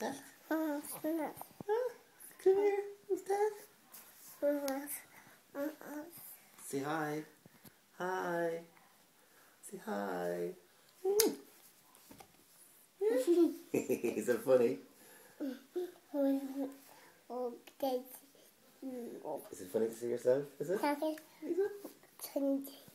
that? Oh. Huh? Come here. Who's that? Say hi. Hi. Say hi. Is that funny? Is it funny to see yourself? Is it? It?